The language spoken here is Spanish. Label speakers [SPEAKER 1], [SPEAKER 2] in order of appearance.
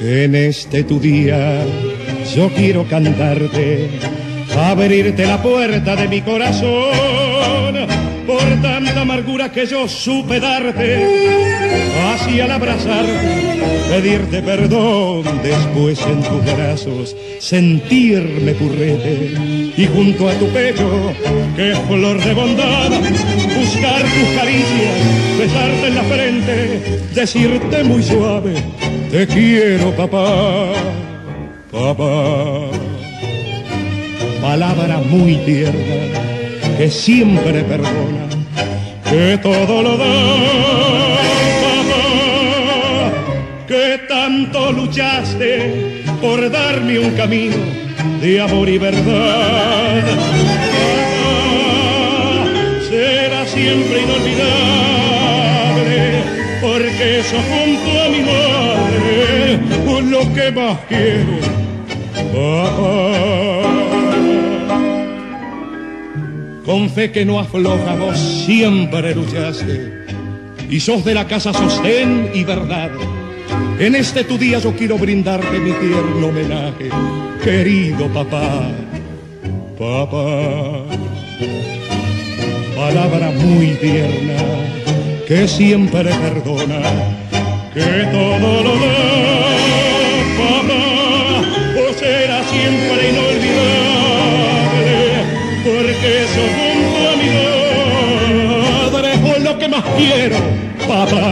[SPEAKER 1] En este tu día yo quiero cantarte, abrirte la puerta de mi corazón por tanta amargura que yo supe darte. Así al abrazarte, pedirte perdón, después en tus brazos sentirme currete y junto a tu pecho, que es flor de bondad, buscar tus caricias, besarte en la frente, decirte muy suave, te quiero papá, papá. Palabra muy tierna que siempre perdona, que todo lo da, papá, que tanto luchaste por darme un camino de amor y verdad. Porque eso junto a mi madre, lo que más quiero, con fe que no afloja, vos siempre luchaste. Y sos de la casa sostén y verdad. En este tu día yo quiero brindarte mi tierno homenaje, querido papá, papá. Palabra muy tierna que siempre perdona, que todo lo da, papá, o será siempre inolvidable porque eso junto a mi madre es lo que más quiero, papá.